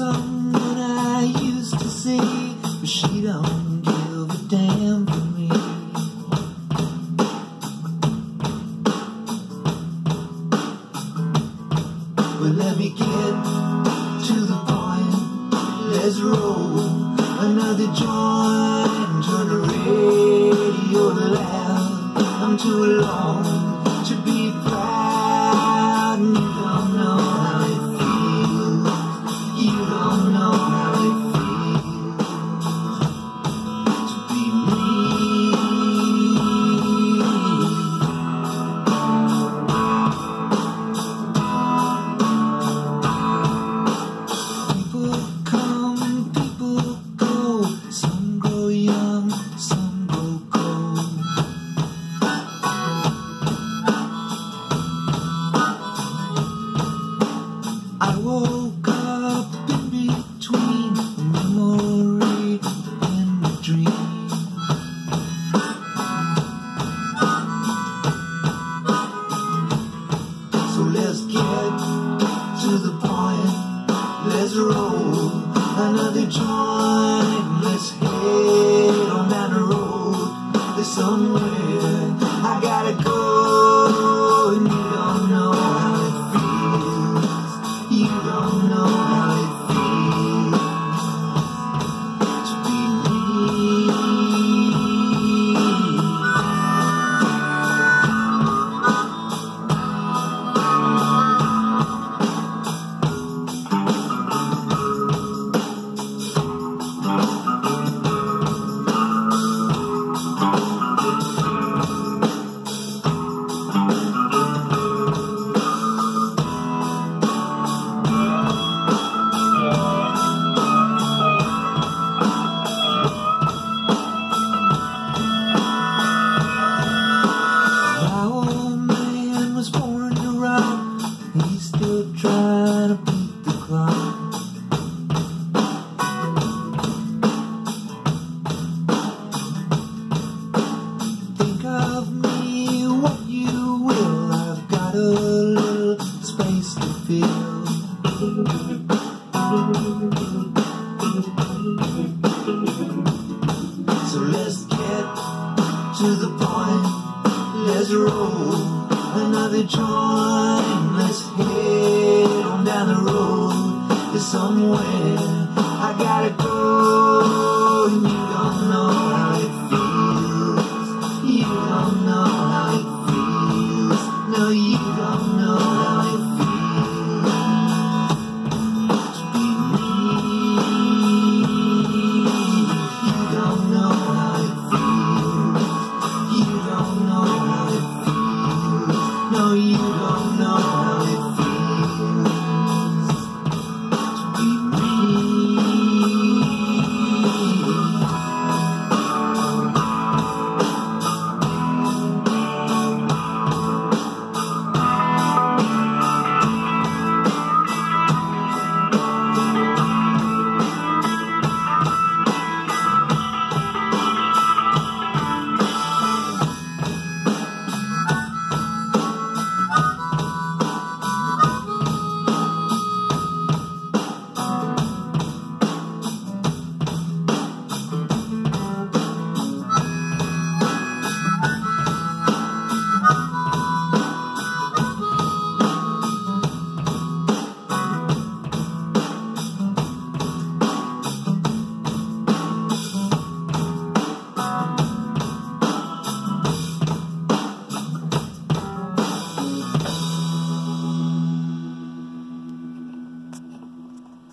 woman I used to see, but she don't give a damn for me. But let me get to the point. Let's roll another joint. Turn the radio loud. I'm too alone So let's get to the point. Let's roll another joint. Let's head on down the road to somewhere. I gotta go. And you don't know how it feels. You don't know how it feels. No, you don't know.